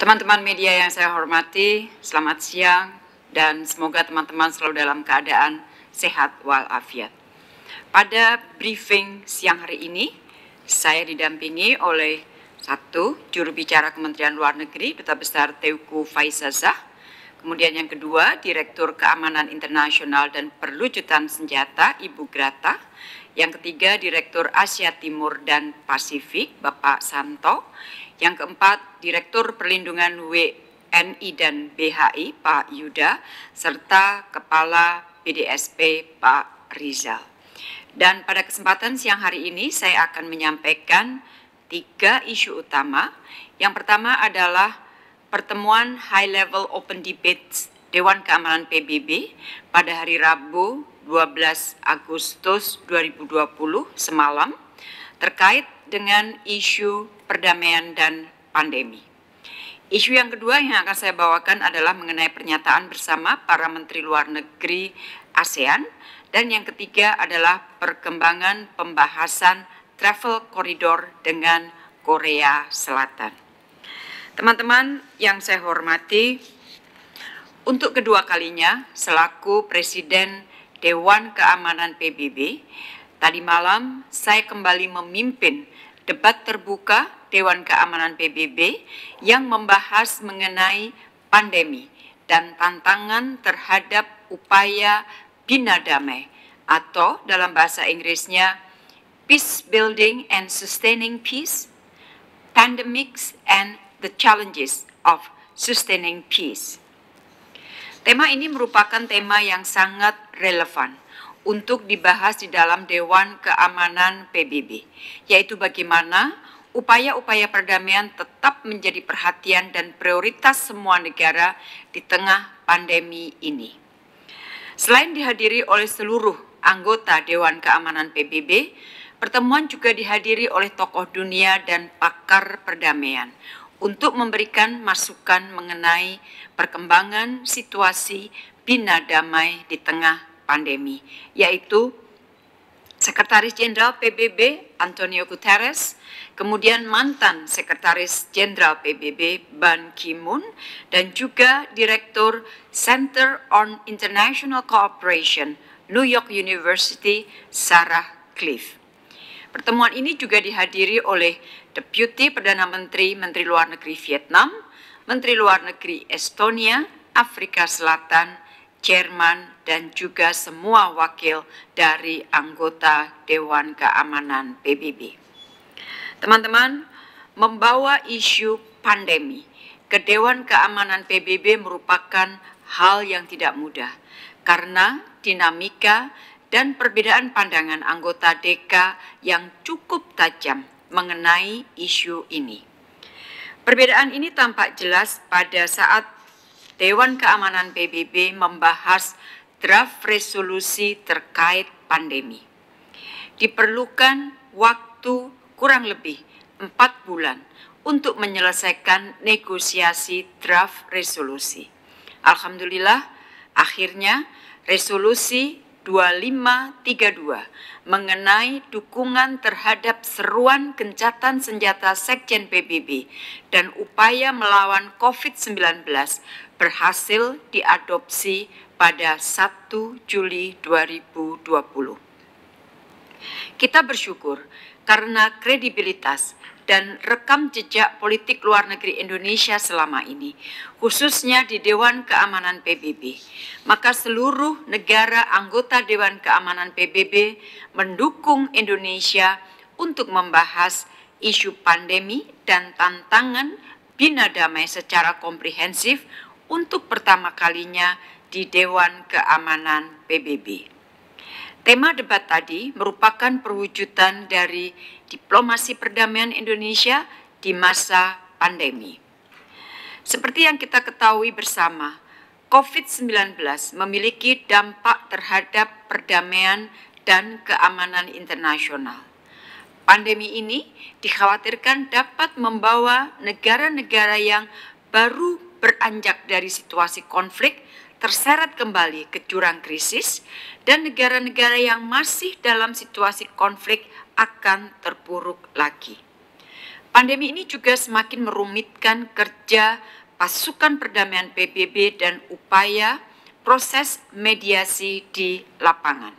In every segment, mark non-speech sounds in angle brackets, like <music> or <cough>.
Teman-teman media yang saya hormati, selamat siang dan semoga teman-teman selalu dalam keadaan sehat walafiat. Pada briefing siang hari ini, saya didampingi oleh satu, juru bicara Kementerian Luar Negeri, Duta Besar Teuku Faisazah. Kemudian yang kedua, Direktur Keamanan Internasional dan Perlucutan Senjata, Ibu Grata. Yang ketiga, Direktur Asia Timur dan Pasifik, Bapak Santo. Yang keempat, Direktur Perlindungan WNI dan BHI, Pak Yuda, serta Kepala BDSP, Pak Rizal. Dan pada kesempatan siang hari ini saya akan menyampaikan tiga isu utama. Yang pertama adalah pertemuan High Level Open Debate Dewan Keamanan PBB pada hari Rabu 12 Agustus 2020 semalam terkait dengan isu perdamaian dan pandemi. Isu yang kedua yang akan saya bawakan adalah mengenai pernyataan bersama para menteri luar negeri ASEAN dan yang ketiga adalah perkembangan pembahasan travel corridor dengan Korea Selatan. Teman-teman yang saya hormati, untuk kedua kalinya selaku Presiden Dewan Keamanan PBB, tadi malam saya kembali memimpin debat terbuka Dewan Keamanan PBB yang membahas mengenai pandemi dan tantangan terhadap upaya bina damai atau dalam bahasa Inggrisnya Peace Building and Sustaining Peace, Pandemics and the Challenges of Sustaining Peace. Tema ini merupakan tema yang sangat relevan untuk dibahas di dalam Dewan Keamanan PBB, yaitu bagaimana upaya-upaya perdamaian tetap menjadi perhatian dan prioritas semua negara di tengah pandemi ini. Selain dihadiri oleh seluruh anggota Dewan Keamanan PBB, pertemuan juga dihadiri oleh tokoh dunia dan pakar perdamaian untuk memberikan masukan mengenai perkembangan situasi bina damai di tengah pandemi, yaitu Sekretaris Jenderal PBB Antonio Guterres, kemudian mantan Sekretaris Jenderal PBB Ban Ki-moon, dan juga Direktur Center on International Cooperation New York University Sarah Cliff. Pertemuan ini juga dihadiri oleh Deputi Perdana Menteri Menteri Luar Negeri Vietnam, Menteri Luar Negeri Estonia, Afrika Selatan, Jerman, dan juga semua wakil dari anggota Dewan Keamanan PBB. Teman-teman, membawa isu pandemi ke Dewan Keamanan PBB merupakan hal yang tidak mudah karena dinamika dan perbedaan pandangan anggota DK yang cukup tajam mengenai isu ini. Perbedaan ini tampak jelas pada saat Dewan Keamanan PBB membahas draft resolusi terkait pandemi. Diperlukan waktu kurang lebih empat bulan untuk menyelesaikan negosiasi draft resolusi. Alhamdulillah, akhirnya resolusi 2532 mengenai dukungan terhadap seruan gencatan senjata Sekjen PBB dan upaya melawan COVID-19 berhasil diadopsi pada 1 Juli 2020. Kita bersyukur karena kredibilitas dan rekam jejak politik luar negeri Indonesia selama ini, khususnya di Dewan Keamanan PBB. Maka seluruh negara anggota Dewan Keamanan PBB mendukung Indonesia untuk membahas isu pandemi dan tantangan bina damai secara komprehensif untuk pertama kalinya di Dewan Keamanan PBB. Tema debat tadi merupakan perwujudan dari diplomasi perdamaian Indonesia di masa pandemi. Seperti yang kita ketahui bersama, COVID-19 memiliki dampak terhadap perdamaian dan keamanan internasional. Pandemi ini dikhawatirkan dapat membawa negara-negara yang baru beranjak dari situasi konflik terseret kembali ke jurang krisis dan negara-negara yang masih dalam situasi konflik akan terpuruk lagi. Pandemi ini juga semakin merumitkan kerja pasukan perdamaian PBB dan upaya proses mediasi di lapangan.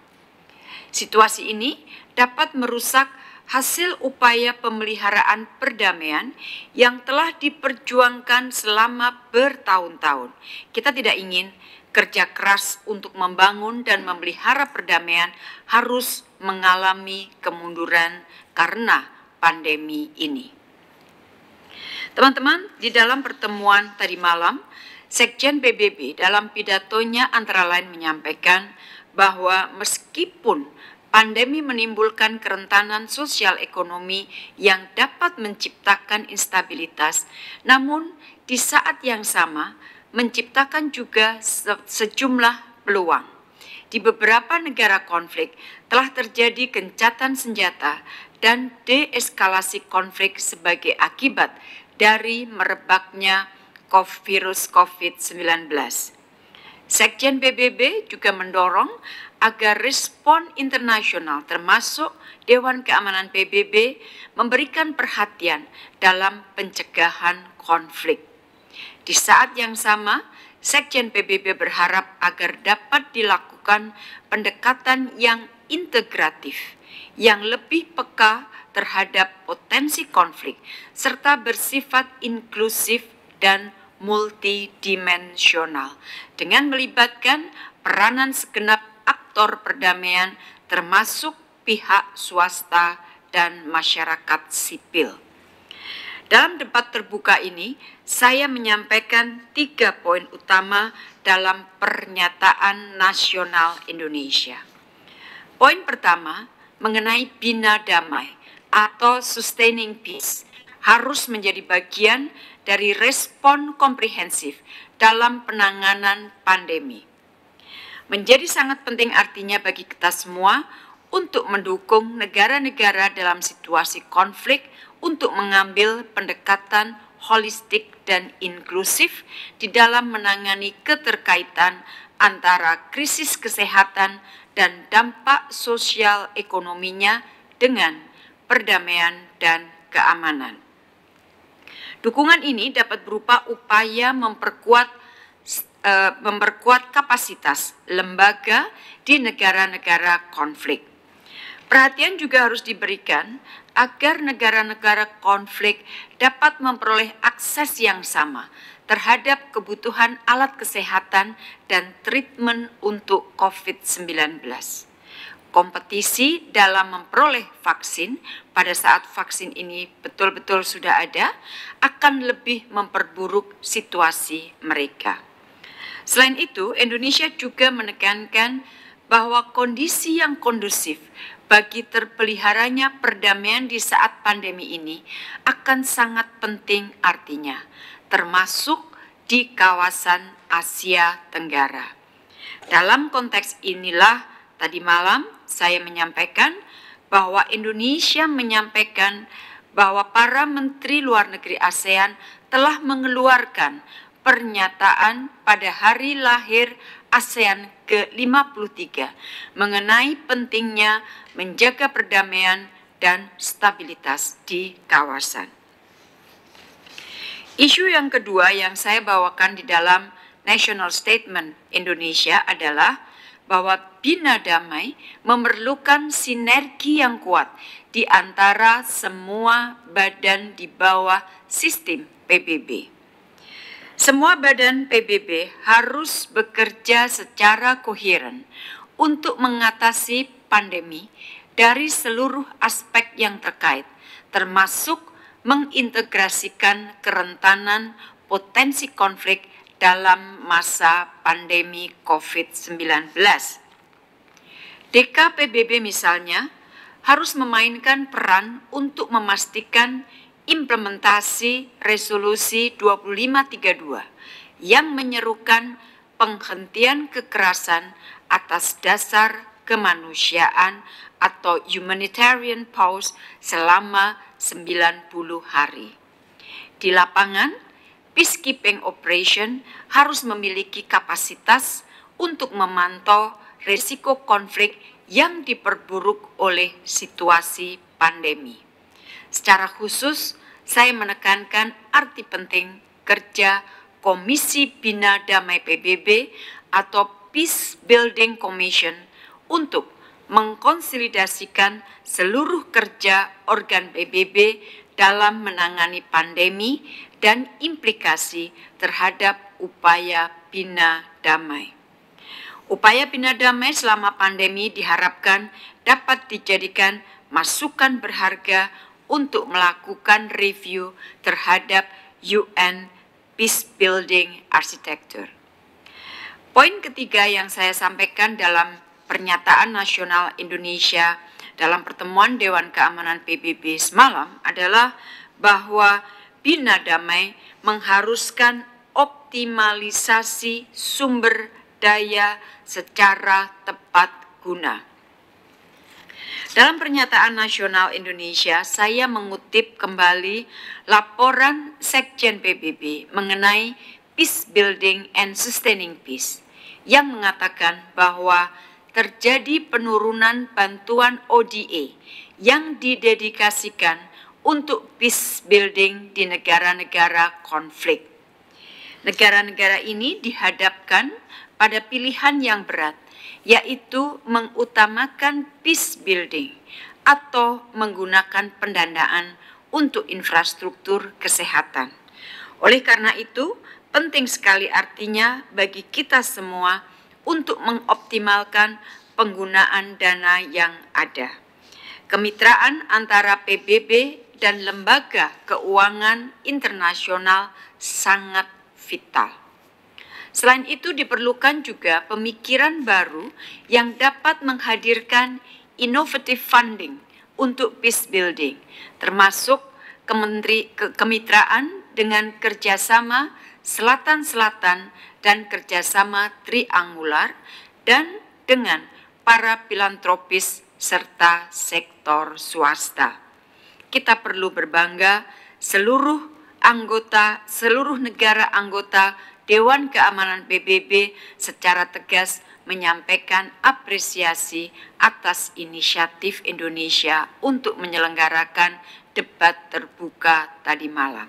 Situasi ini dapat merusak hasil upaya pemeliharaan perdamaian yang telah diperjuangkan selama bertahun-tahun. Kita tidak ingin kerja keras untuk membangun dan memelihara perdamaian harus mengalami kemunduran karena pandemi ini. Teman-teman, di dalam pertemuan tadi malam, Sekjen PBB dalam pidatonya antara lain menyampaikan bahwa meskipun pandemi menimbulkan kerentanan sosial ekonomi yang dapat menciptakan instabilitas, namun di saat yang sama menciptakan juga sejumlah peluang. Di beberapa negara konflik telah terjadi gencatan senjata dan deeskalasi konflik sebagai akibat dari merebaknya virus COVID-19. Sekjen PBB juga mendorong agar respon internasional termasuk Dewan Keamanan PBB memberikan perhatian dalam pencegahan konflik. Di saat yang sama, Sekjen PBB berharap agar dapat dilakukan pendekatan yang integratif, yang lebih peka terhadap potensi konflik serta bersifat inklusif dan multidimensional dengan melibatkan peranan segenap aktor perdamaian termasuk pihak swasta dan masyarakat sipil. Dalam debat terbuka ini, saya menyampaikan tiga poin utama dalam pernyataan nasional Indonesia. Poin pertama mengenai bina damai atau sustaining peace harus menjadi bagian dari respon komprehensif dalam penanganan pandemi. Menjadi sangat penting artinya bagi kita semua untuk mendukung negara-negara dalam situasi konflik untuk mengambil pendekatan holistik dan inklusif di dalam menangani keterkaitan antara krisis kesehatan dan dampak sosial ekonominya dengan perdamaian, dan keamanan. Dukungan ini dapat berupa upaya memperkuat uh, memperkuat kapasitas lembaga di negara-negara konflik. Perhatian juga harus diberikan agar negara-negara konflik dapat memperoleh akses yang sama terhadap kebutuhan alat kesehatan dan treatment untuk COVID-19 kompetisi dalam memperoleh vaksin pada saat vaksin ini betul-betul sudah ada akan lebih memperburuk situasi mereka. Selain itu, Indonesia juga menekankan bahwa kondisi yang kondusif bagi terpeliharanya perdamaian di saat pandemi ini akan sangat penting artinya, termasuk di kawasan Asia Tenggara. Dalam konteks inilah tadi malam saya menyampaikan bahwa Indonesia menyampaikan bahwa para menteri luar negeri ASEAN telah mengeluarkan pernyataan pada hari lahir ASEAN ke-53 mengenai pentingnya menjaga perdamaian dan stabilitas di kawasan. Isu yang kedua yang saya bawakan di dalam National Statement Indonesia adalah bahwa bina damai memerlukan sinergi yang kuat di antara semua badan di bawah sistem PBB. Semua badan PBB harus bekerja secara koheren untuk mengatasi pandemi dari seluruh aspek yang terkait, termasuk mengintegrasikan kerentanan potensi konflik dalam masa pandemi COVID-19. DKPBB misalnya harus memainkan peran untuk memastikan implementasi resolusi 2532 yang menyerukan penghentian kekerasan atas dasar kemanusiaan atau humanitarian pause selama 90 hari. Di lapangan, peacekeeping operation harus memiliki kapasitas untuk memantau risiko konflik yang diperburuk oleh situasi pandemi. Secara khusus, saya menekankan arti penting kerja Komisi Bina Damai PBB atau Peace Building Commission untuk mengkonsolidasikan seluruh kerja organ PBB dalam menangani pandemi dan implikasi terhadap upaya bina damai. Upaya bina damai selama pandemi diharapkan dapat dijadikan masukan berharga untuk melakukan review terhadap UN peace building architecture. Poin ketiga yang saya sampaikan dalam pernyataan nasional Indonesia dalam pertemuan Dewan Keamanan PBB semalam adalah bahwa Bina Damai mengharuskan optimalisasi sumber daya secara tepat guna. Dalam pernyataan nasional Indonesia, saya mengutip kembali laporan Sekjen PBB mengenai Peace Building and Sustaining Peace yang mengatakan bahwa terjadi penurunan bantuan ODA yang didedikasikan untuk peace building di negara-negara konflik. Negara-negara ini dihadapkan pada pilihan yang berat yaitu mengutamakan peace building atau menggunakan pendanaan untuk infrastruktur kesehatan. Oleh karena itu, penting sekali artinya bagi kita semua untuk mengoptimalkan penggunaan dana yang ada. Kemitraan antara PBB dan lembaga keuangan internasional sangat vital. Selain itu diperlukan juga pemikiran baru yang dapat menghadirkan innovative funding untuk peace building, termasuk kementeri, ke, kemitraan dengan kerjasama selatan-selatan dan kerjasama triangular dan dengan para filantropis serta sektor swasta. Kita perlu berbangga seluruh anggota, seluruh negara anggota Dewan Keamanan PBB secara tegas menyampaikan apresiasi atas inisiatif Indonesia untuk menyelenggarakan debat terbuka tadi malam.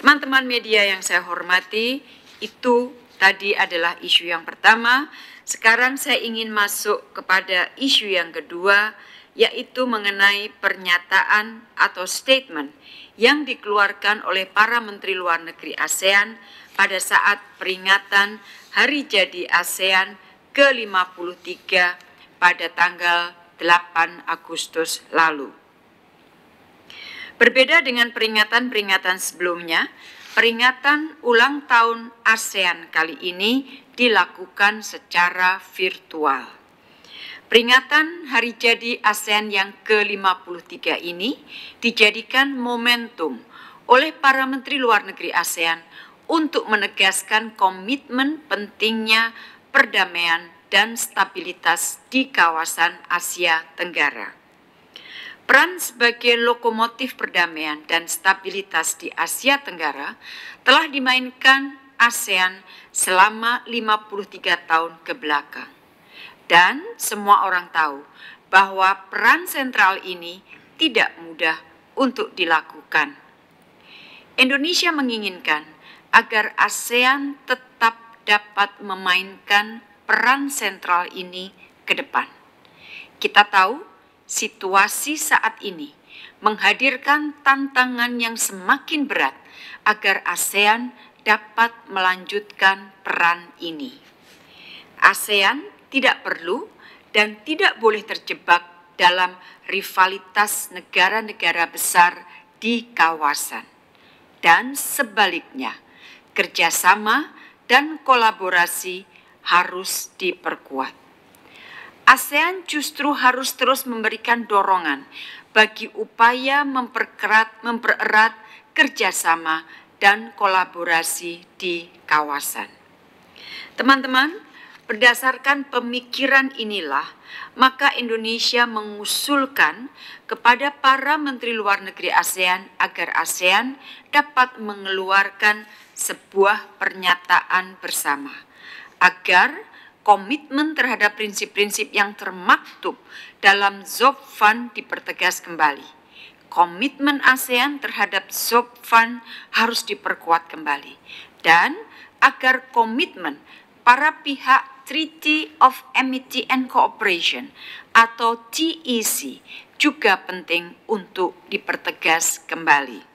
Teman-teman media yang saya hormati, itu tadi adalah isu yang pertama. Sekarang saya ingin masuk kepada isu yang kedua, yaitu mengenai pernyataan atau statement yang dikeluarkan oleh para menteri luar negeri ASEAN pada saat peringatan Hari Jadi ASEAN ke-53 pada tanggal 8 Agustus lalu. Berbeda dengan peringatan-peringatan sebelumnya, peringatan ulang tahun ASEAN kali ini dilakukan secara virtual. Peringatan Hari Jadi ASEAN yang ke-53 ini dijadikan momentum oleh para menteri luar negeri ASEAN untuk menegaskan komitmen pentingnya perdamaian dan stabilitas di kawasan Asia Tenggara. Peran sebagai lokomotif perdamaian dan stabilitas di Asia Tenggara telah dimainkan ASEAN selama 53 tahun ke belakang. Dan semua orang tahu bahwa peran sentral ini tidak mudah untuk dilakukan. Indonesia menginginkan agar ASEAN tetap dapat memainkan peran sentral ini ke depan. Kita tahu situasi saat ini menghadirkan tantangan yang semakin berat agar ASEAN dapat melanjutkan peran ini. ASEAN tidak perlu dan tidak boleh terjebak dalam rivalitas negara-negara besar di kawasan. Dan sebaliknya, kerjasama dan kolaborasi harus diperkuat. ASEAN justru harus terus memberikan dorongan bagi upaya memperkerat, mempererat kerjasama dan kolaborasi di kawasan. Teman-teman, berdasarkan pemikiran inilah, maka Indonesia mengusulkan kepada para menteri luar negeri ASEAN agar ASEAN dapat mengeluarkan sebuah pernyataan bersama agar komitmen terhadap prinsip-prinsip yang termaktub dalam ZOP dipertegas kembali. komitmen ASEAN terhadap Fund harus diperkuat kembali dan agar komitmen para pihak Treaty of Amity and Cooperation atau TEC juga penting untuk dipertegas kembali.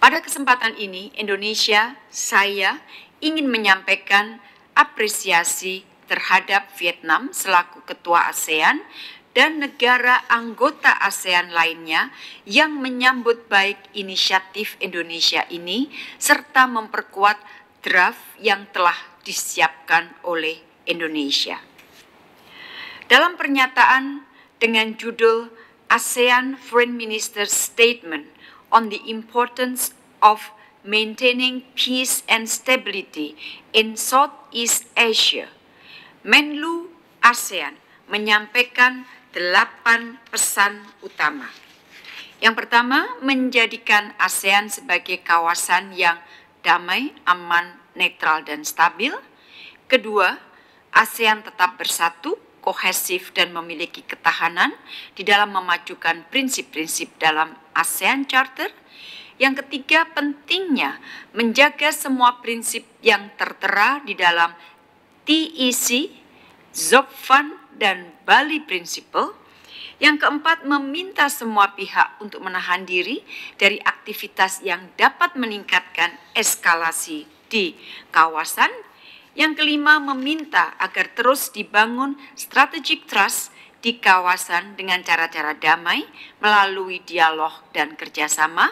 Pada kesempatan ini, Indonesia, saya ingin menyampaikan apresiasi terhadap Vietnam selaku ketua ASEAN dan negara anggota ASEAN lainnya yang menyambut baik inisiatif Indonesia ini serta memperkuat draft yang telah disiapkan oleh Indonesia. Dalam pernyataan dengan judul ASEAN Foreign Minister Statement on the Importance of Maintaining Peace and Stability in Southeast Asia, Menlu ASEAN menyampaikan delapan pesan utama. Yang pertama, menjadikan ASEAN sebagai kawasan yang damai, aman, netral, dan stabil. Kedua, ASEAN tetap bersatu, kohesif, dan memiliki ketahanan di dalam memajukan prinsip-prinsip dalam ASEAN Charter. Yang ketiga, pentingnya menjaga semua prinsip yang tertera di dalam TEC, ZOPFAN, dan Bali Principle. Yang keempat, meminta semua pihak untuk menahan diri dari aktivitas yang dapat meningkatkan eskalasi di kawasan. Yang kelima, meminta agar terus dibangun strategic trust di kawasan dengan cara-cara damai melalui dialog dan kerjasama.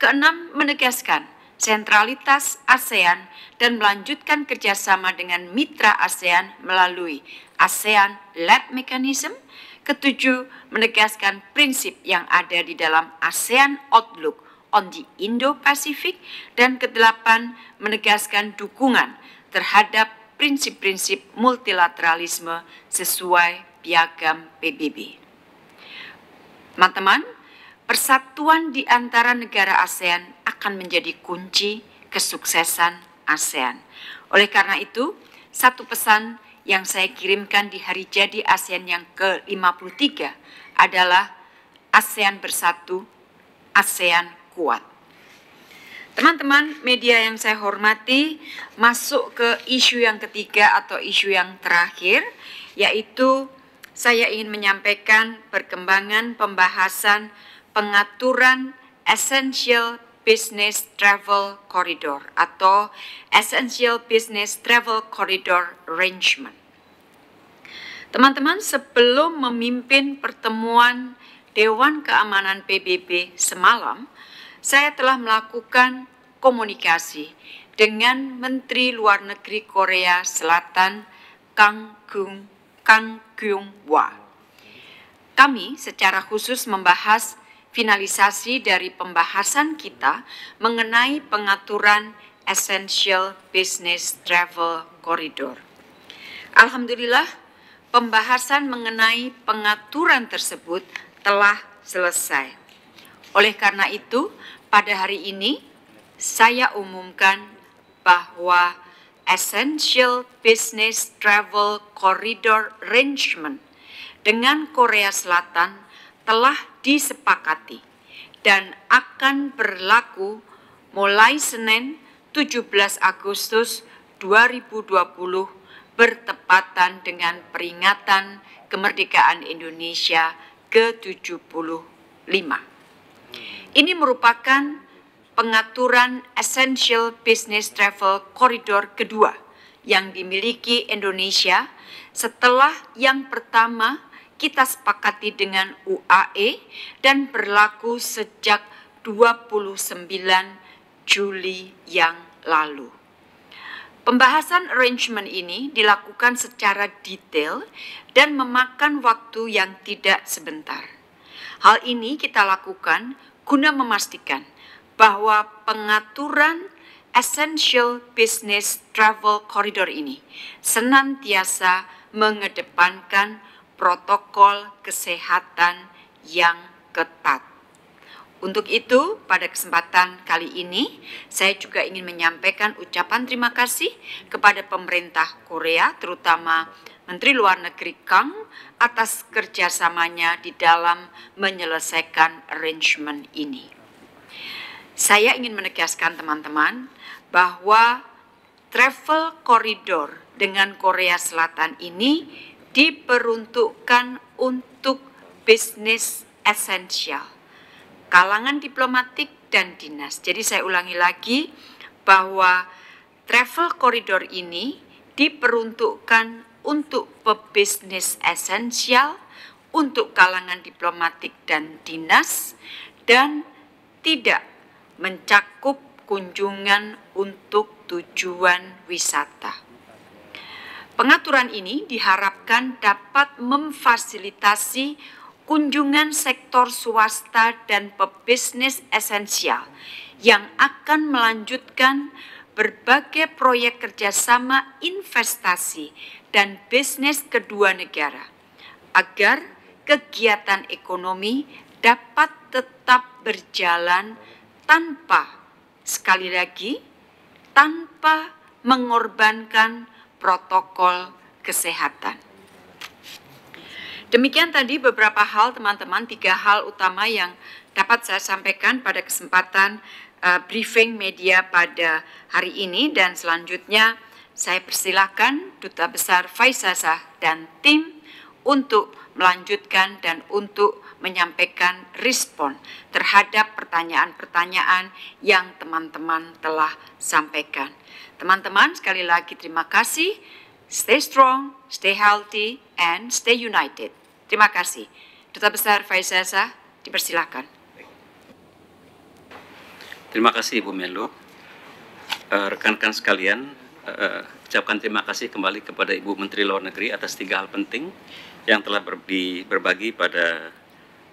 Keenam, menegaskan sentralitas ASEAN dan melanjutkan kerjasama dengan mitra ASEAN melalui ASEAN Lab Mechanism. Ketujuh, menegaskan prinsip yang ada di dalam ASEAN Outlook on the Indo-Pacific. Dan kedelapan, menegaskan dukungan terhadap prinsip-prinsip multilateralisme sesuai piagam PBB. Teman-teman, persatuan di antara negara ASEAN akan menjadi kunci kesuksesan ASEAN. Oleh karena itu, satu pesan yang saya kirimkan di hari jadi ASEAN yang ke-53 adalah ASEAN bersatu, ASEAN kuat. Teman-teman media yang saya hormati, masuk ke isu yang ketiga atau isu yang terakhir, yaitu saya ingin menyampaikan perkembangan pembahasan pengaturan Essential Business Travel Corridor atau Essential Business Travel Corridor Arrangement. Teman-teman, sebelum memimpin pertemuan Dewan Keamanan PBB semalam, saya telah melakukan komunikasi dengan Menteri Luar Negeri Korea Selatan Kang Kyung, Kang Kyung Hwa. Kami secara khusus membahas finalisasi dari pembahasan kita mengenai pengaturan Essential Business Travel Corridor. Alhamdulillah, pembahasan mengenai pengaturan tersebut telah selesai. Oleh karena itu, pada hari ini saya umumkan bahwa Essential Business Travel Corridor Arrangement dengan Korea Selatan telah disepakati dan akan berlaku mulai Senin 17 Agustus 2020 bertepatan dengan peringatan kemerdekaan Indonesia ke-75. Ini merupakan pengaturan Essential Business Travel Corridor kedua yang dimiliki Indonesia setelah yang pertama kita sepakati dengan UAE dan berlaku sejak 29 Juli yang lalu. Pembahasan arrangement ini dilakukan secara detail dan memakan waktu yang tidak sebentar. Hal ini kita lakukan guna memastikan bahwa pengaturan essential business travel corridor ini senantiasa mengedepankan protokol kesehatan yang ketat. Untuk itu, pada kesempatan kali ini, saya juga ingin menyampaikan ucapan terima kasih kepada pemerintah Korea, terutama Menteri Luar Negeri Kang, atas kerjasamanya di dalam menyelesaikan arrangement ini. Saya ingin menegaskan teman-teman bahwa travel corridor dengan Korea Selatan ini diperuntukkan untuk bisnis esensial kalangan diplomatik dan dinas. Jadi saya ulangi lagi bahwa travel corridor ini diperuntukkan untuk pebisnis esensial, untuk kalangan diplomatik dan dinas, dan tidak mencakup kunjungan untuk tujuan wisata. Pengaturan ini diharapkan dapat memfasilitasi kunjungan sektor swasta dan pebisnis esensial yang akan melanjutkan berbagai proyek kerjasama investasi dan bisnis kedua negara agar kegiatan ekonomi dapat tetap berjalan tanpa sekali lagi tanpa mengorbankan protokol kesehatan. Demikian tadi beberapa hal teman-teman, tiga hal utama yang dapat saya sampaikan pada kesempatan uh, briefing media pada hari ini dan selanjutnya saya persilahkan Duta Besar Faisasah dan tim untuk melanjutkan dan untuk menyampaikan respon terhadap pertanyaan-pertanyaan yang teman-teman telah sampaikan. Teman-teman, sekali lagi terima kasih. Stay strong, stay healthy, and stay united. Terima kasih. Duta Besar Faisasa, dipersilakan. Terima kasih Ibu Menlu. Eh, rekan-rekan sekalian, uh, ucapkan terima kasih kembali kepada Ibu Menteri Luar Negeri atas tiga hal penting yang telah ber berbagi pada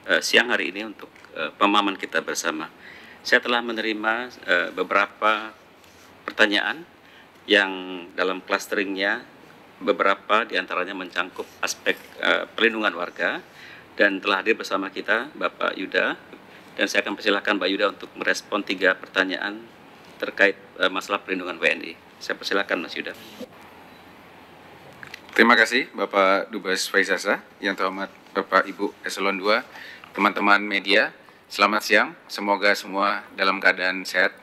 uh, siang hari ini untuk uh, pemahaman kita bersama. Saya telah menerima uh, beberapa pertanyaan yang dalam clusteringnya beberapa di antaranya mencangkup aspek uh, pelindungan warga dan telah hadir bersama kita Bapak Yuda dan saya akan persilahkan Mbak Yuda untuk merespon tiga pertanyaan terkait uh, masalah perlindungan WNI. Saya persilahkan Mas Yuda. Terima kasih Bapak Dubes Faisasa, yang terhormat Bapak Ibu Eselon 2, teman-teman media, selamat siang, semoga semua dalam keadaan sehat.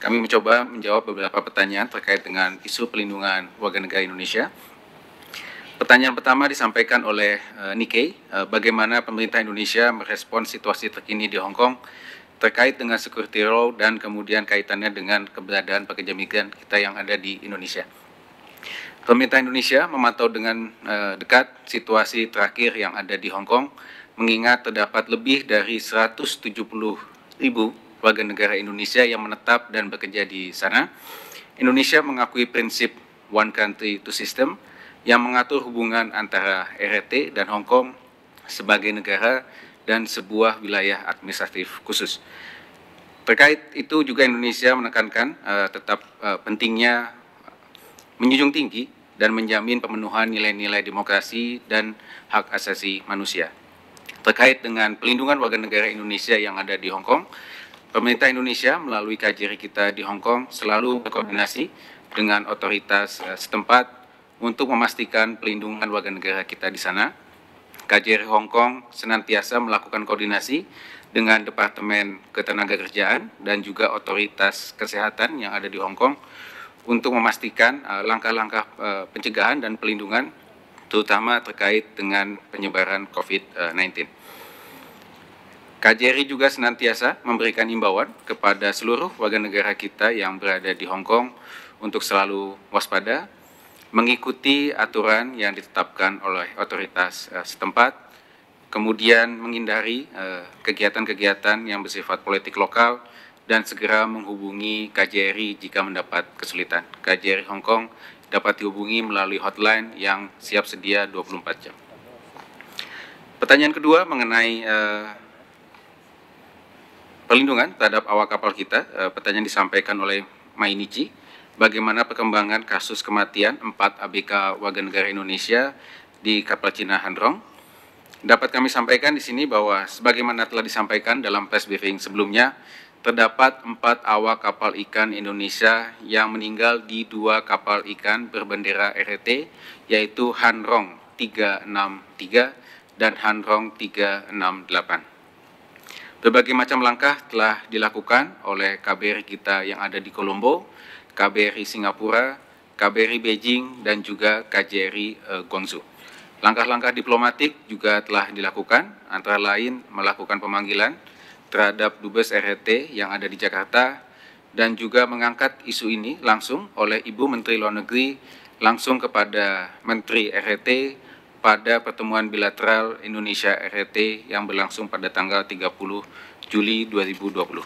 Kami mencoba menjawab beberapa pertanyaan terkait dengan isu pelindungan warga negara Indonesia Pertanyaan pertama disampaikan oleh uh, Nikkei, uh, bagaimana pemerintah Indonesia merespon situasi terkini di Hong Kong terkait dengan security law dan kemudian kaitannya dengan keberadaan pekerja migran kita yang ada di Indonesia. Pemerintah Indonesia memantau dengan uh, dekat situasi terakhir yang ada di Hong Kong, mengingat terdapat lebih dari 170 ribu warga negara Indonesia yang menetap dan bekerja di sana. Indonesia mengakui prinsip one country two system, yang mengatur hubungan antara RRT dan Hong Kong sebagai negara dan sebuah wilayah administratif khusus. Terkait itu juga Indonesia menekankan uh, tetap uh, pentingnya menjunjung tinggi dan menjamin pemenuhan nilai-nilai demokrasi dan hak asasi manusia. Terkait dengan pelindungan warga negara Indonesia yang ada di Hong Kong, pemerintah Indonesia melalui KJRI kita di Hong Kong selalu berkoordinasi dengan otoritas uh, setempat untuk memastikan pelindungan warga negara kita di sana. KJRI Hong Kong senantiasa melakukan koordinasi dengan Departemen Ketenagakerjaan dan juga otoritas kesehatan yang ada di Hong Kong untuk memastikan uh, langkah-langkah uh, pencegahan dan pelindungan terutama terkait dengan penyebaran COVID-19. KJRI juga senantiasa memberikan imbauan kepada seluruh warga negara kita yang berada di Hong Kong untuk selalu waspada mengikuti aturan yang ditetapkan oleh otoritas uh, setempat, kemudian menghindari eh, kegiatan-kegiatan yang bersifat politik lokal, dan segera menghubungi KJRI jika mendapat kesulitan. KJRI Hong Kong dapat dihubungi melalui hotline yang siap sedia 24 jam. Pertanyaan kedua mengenai uh, perlindungan terhadap awak kapal kita. Uh, pertanyaan disampaikan oleh Mainichi bagaimana perkembangan kasus kematian empat ABK warga negara Indonesia di kapal Cina Handrong. Dapat kami sampaikan di sini bahwa sebagaimana telah disampaikan dalam press briefing sebelumnya, terdapat empat awak kapal ikan Indonesia yang meninggal di dua kapal ikan berbendera RT, yaitu Hanrong 363 dan Hanrong 368. Berbagai macam langkah telah dilakukan oleh KBRI kita yang ada di Kolombo, KBRI Singapura, KBRI Beijing, dan juga KJRI eh, Guangzhou. Langkah-langkah diplomatik juga telah dilakukan, antara lain melakukan pemanggilan terhadap Dubes RRT yang ada di Jakarta dan juga mengangkat isu ini langsung oleh Ibu Menteri Luar Negeri langsung kepada Menteri RRT pada pertemuan bilateral Indonesia RRT yang berlangsung pada tanggal 30 Juli 2020.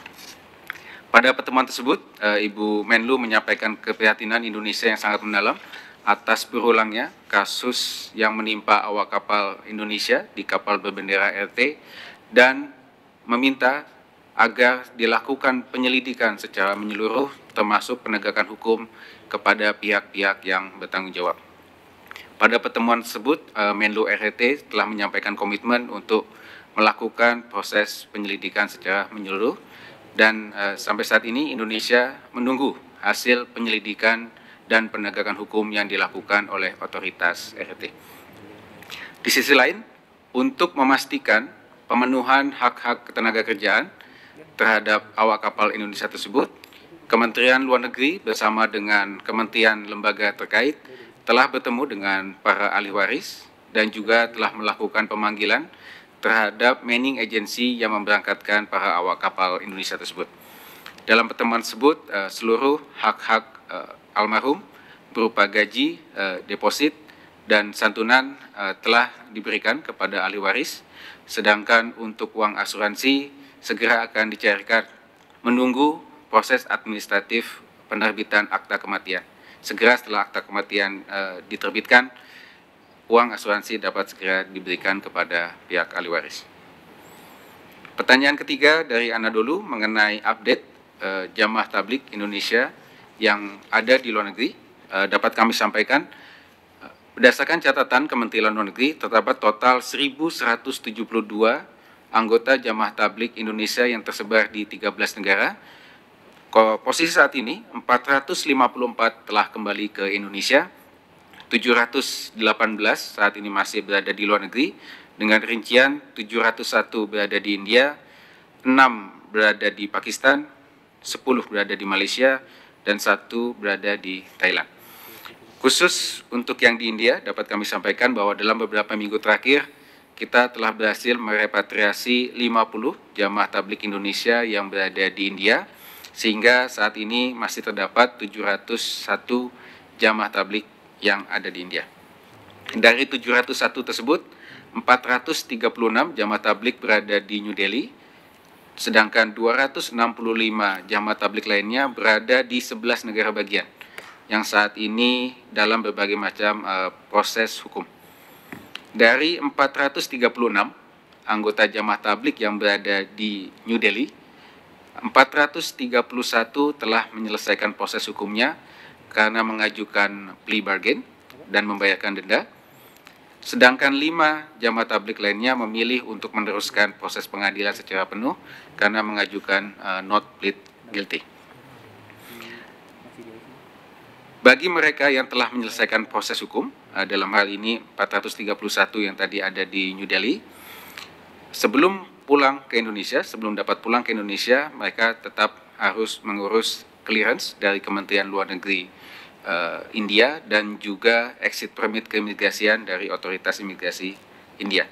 Pada pertemuan tersebut, eh, Ibu Menlu menyampaikan keprihatinan Indonesia yang sangat mendalam atas berulangnya kasus yang menimpa awak kapal Indonesia di kapal berbendera RT dan meminta agar dilakukan penyelidikan secara menyeluruh termasuk penegakan hukum kepada pihak-pihak yang bertanggung jawab. Pada pertemuan tersebut, eh, Menlu RT telah menyampaikan komitmen untuk melakukan proses penyelidikan secara menyeluruh dan eh, sampai saat ini Indonesia menunggu hasil penyelidikan dan penegakan hukum yang dilakukan oleh otoritas RT. Di sisi lain, untuk memastikan pemenuhan hak-hak ketenaga kerjaan terhadap awak kapal Indonesia tersebut, Kementerian Luar Negeri bersama dengan kementerian lembaga terkait telah bertemu dengan para ahli waris dan juga telah melakukan pemanggilan terhadap manning agency yang memberangkatkan para awak kapal Indonesia tersebut. Dalam pertemuan tersebut, eh, seluruh hak-hak eh, almarhum berupa gaji, eh, deposit, dan santunan telah diberikan kepada ahli waris, sedangkan untuk uang asuransi segera akan dicairkan menunggu proses administratif penerbitan akta kematian. Segera setelah akta kematian eh, diterbitkan, uang asuransi dapat segera diberikan kepada pihak ahli waris. Pertanyaan ketiga dari Anadolu mengenai update eh, jamaah tablik Indonesia yang ada di luar negeri uh, dapat kami sampaikan berdasarkan catatan Kementerian Luar Negeri terdapat total 1172 anggota jamaah tablik Indonesia yang tersebar di 13 negara. Posisi saat ini 454 telah kembali ke Indonesia, 718 saat ini masih berada di luar negeri. Dengan rincian 701 berada di India, 6 berada di Pakistan, 10 berada di Malaysia, dan satu berada di Thailand. Khusus untuk yang di India, dapat kami sampaikan bahwa dalam beberapa minggu terakhir, kita telah berhasil merepatriasi 50 jamaah tablik Indonesia yang berada di India, sehingga saat ini masih terdapat 701 jamaah tablik yang ada di India. Dari 701 tersebut, 436 jamaah tablik berada di New Delhi, sedangkan 265 jamaah tablik lainnya berada di 11 negara bagian yang saat ini dalam berbagai macam uh, proses hukum. Dari 436 anggota jamaah tablik yang berada di New Delhi, 431 telah menyelesaikan proses hukumnya karena mengajukan plea bargain dan membayarkan denda Sedangkan lima jamaah tablik lainnya memilih untuk meneruskan proses pengadilan secara penuh karena mengajukan uh, not plead guilty. Bagi mereka yang telah menyelesaikan proses hukum, uh, dalam hal ini 431 yang tadi ada di New Delhi, sebelum pulang ke Indonesia, sebelum dapat pulang ke Indonesia, mereka tetap harus mengurus clearance dari Kementerian Luar Negeri uh, India dan juga exit permit keimigrasian dari otoritas imigrasi India.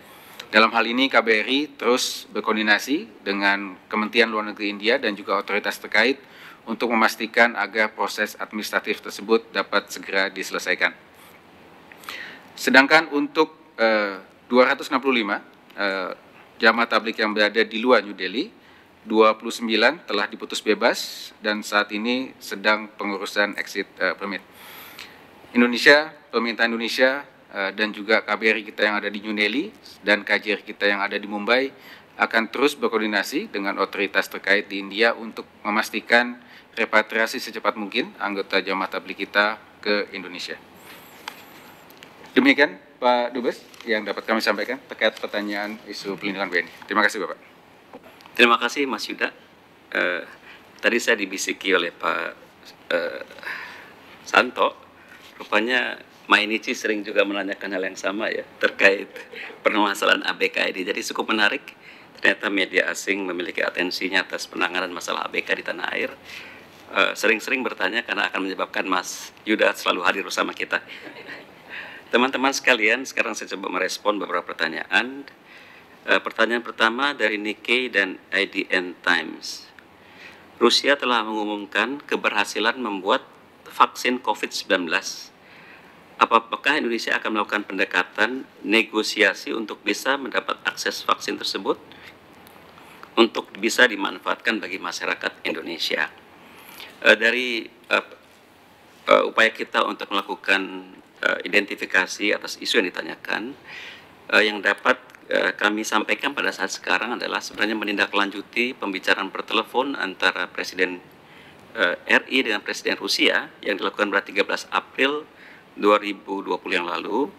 Dalam hal ini KBRI terus berkoordinasi dengan Kementerian Luar Negeri India dan juga otoritas terkait untuk memastikan agar proses administratif tersebut dapat segera diselesaikan. Sedangkan untuk uh, 265 uh, jamaah tablik yang berada di luar New Delhi 29 telah diputus bebas dan saat ini sedang pengurusan exit uh, permit. Indonesia, pemerintah Indonesia uh, dan juga KBRI kita yang ada di New Delhi dan KJRI kita yang ada di Mumbai akan terus berkoordinasi dengan otoritas terkait di India untuk memastikan repatriasi secepat mungkin anggota jamaah tablik kita ke Indonesia. Demikian Pak Dubes yang dapat kami sampaikan terkait pertanyaan isu pelindungan WNI. Terima kasih Bapak. Terima kasih Mas Yuda. Uh, tadi saya dibisiki oleh Pak uh, Santo, rupanya Mainichi sering juga menanyakan hal yang sama ya terkait permasalahan ABK ini. Jadi cukup menarik. Ternyata media asing memiliki atensinya atas penanganan masalah ABK di tanah air. Sering-sering uh, bertanya karena akan menyebabkan Mas Yuda selalu hadir bersama kita. Teman-teman sekalian, sekarang saya coba merespon beberapa pertanyaan. E, pertanyaan pertama dari Nikkei dan IDN Times. Rusia telah mengumumkan keberhasilan membuat vaksin COVID-19. Apakah Indonesia akan melakukan pendekatan negosiasi untuk bisa mendapat akses vaksin tersebut untuk bisa dimanfaatkan bagi masyarakat Indonesia? E, dari e, upaya kita untuk melakukan uh, identifikasi atas isu yang ditanyakan uh, yang dapat uh, kami sampaikan pada saat sekarang adalah sebenarnya menindaklanjuti pembicaraan pertelepon antara Presiden RI dengan Presiden Rusia yang dilakukan pada 13 April 2020 yang lalu